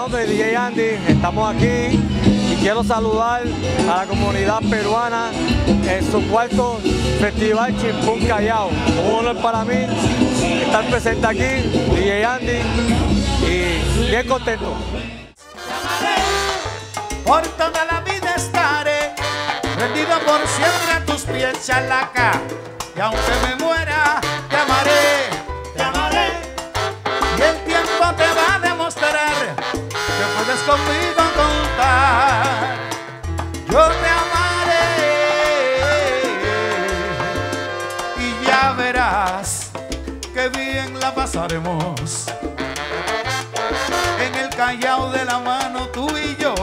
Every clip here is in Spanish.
nombre de DJ Andy, estamos aquí y quiero saludar a la comunidad peruana en su cuarto Festival Chimpún Callao. Un honor para mí estar presente aquí, DJ Andy, y bien contento. Por toda la vida estaré rendido por siempre a tus pies, chalaca. Y aunque me muera, conmigo contar. Yo te amaré y ya verás que bien la pasaremos. En el callao de la mano tú y yo.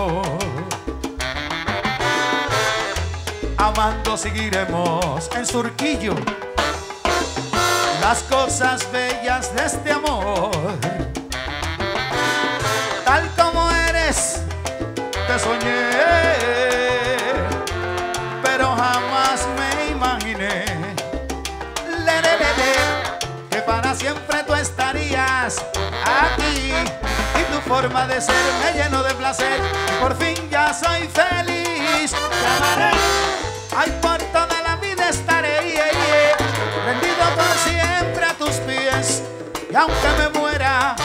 Amando seguiremos en surquillo las cosas bellas de este amor. Pero jamás me imaginé. Le, le, que para siempre tú estarías aquí y tu forma de ser me llenó de placer. Y por fin ya soy feliz. Te amaré, ay por toda la vida estaré yeah, yeah, rendido por siempre a tus pies. Y aunque me muera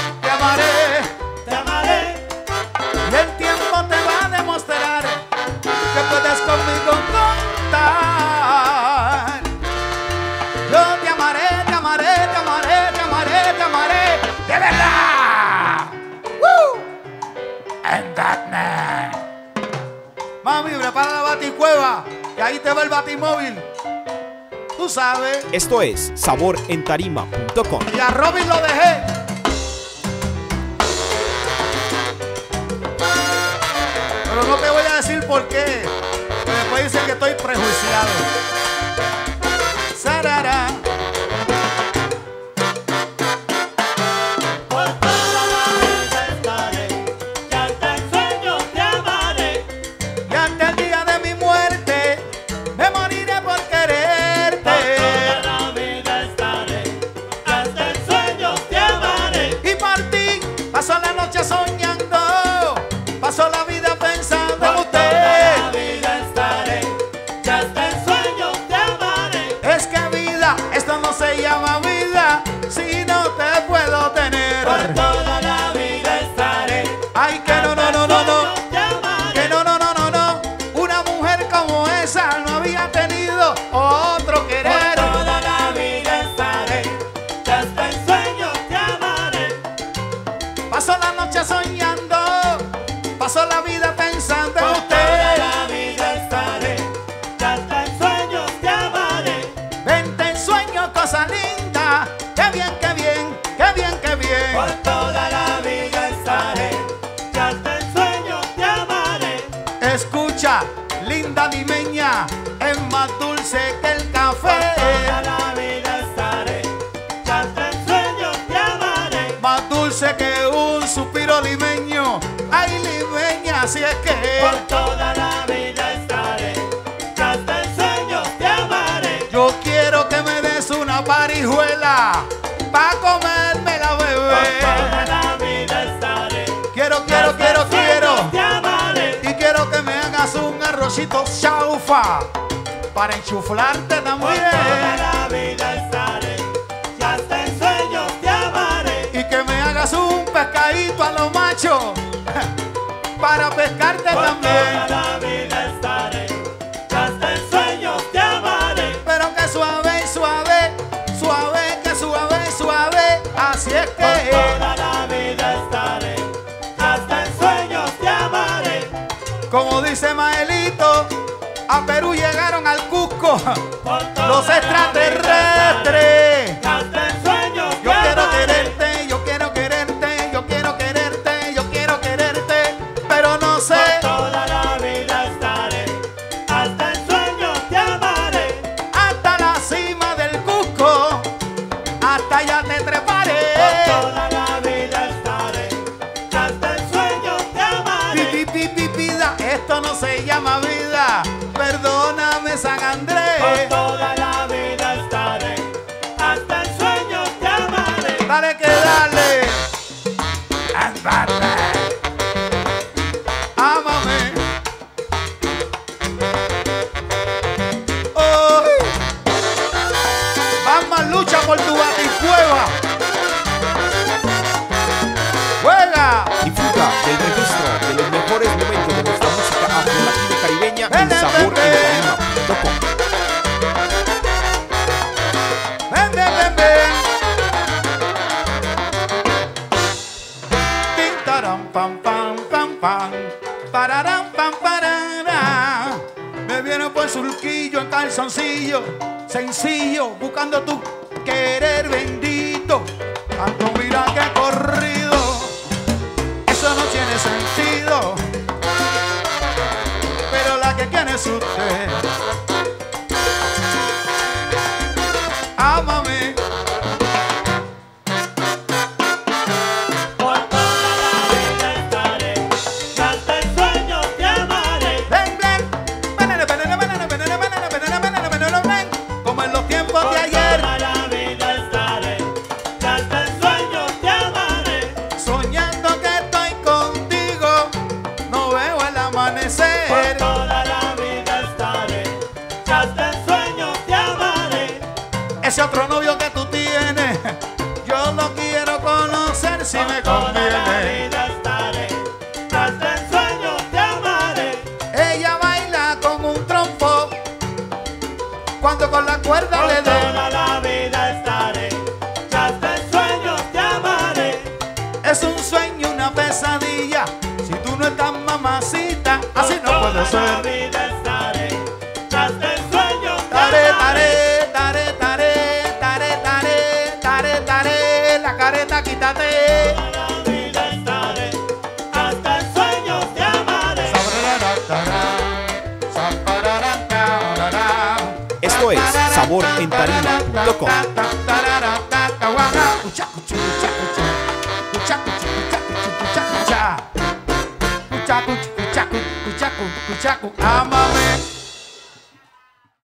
ahí te va el batimóvil. Tú sabes. Esto es saborentarima.com. Y a Robin lo dejé. Pero no te voy a decir por qué. Porque después dicen que estoy prejuiciado. Más dulce que el café. Toda la vida estaré, hasta el sueño te amaré. Más dulce que un suspiro limeño. Ay, limeña, si es que. Por toda la vida estaré, hasta el sueño te amaré. Yo quiero que me des una parijuela pa' comerme la Por toda bebé. la vida estaré, Quiero, quiero, quiero, quiero. Te amaré. Y quiero que me hagas un arrocito chaufa para enchuflarte Por también. toda la vida estaré, y hasta el sueño te amaré. Y que me hagas un pescadito a lo macho para pescarte Por también. toda la vida estaré, y hasta el sueño te amaré. Pero que suave, suave, suave, que suave, suave. Así es Por que. toda la vida estaré, hasta el sueño te amaré. Como dice Maelito, a Perú llegaron al Cusco los extraterrestres. Yo quiero quererte, yo quiero quererte, yo quiero quererte, yo quiero quererte, pero no sé. Toda la vida estaré, hasta el sueño te amaré. Hasta la cima del Cusco, hasta allá te treparé. Toda la vida estaré, hasta el sueño te amaré. esto no se llama vida. el registro de los mejores momentos de nuestra música afro-latino-caribeña en Sabor en Tarima. Topo. Pam, pam, pam, pam, pararam, pam, parará. Me vieron por surquillo en calzoncillo, sencillo, buscando tu querer bendito. Ando mirando Ese otro novio que tú tienes, yo lo quiero conocer si me Por toda la conviene. vida estaré, hasta en sueños te amaré. Ella baila con un trompo, cuando con la cuerda Por le dé. toda la vida estaré, hasta en sueños te amaré. Es un sueño, una pesadilla. Si tú no estás mamacita, así no puede ser. Es saborentarima.com. Ámame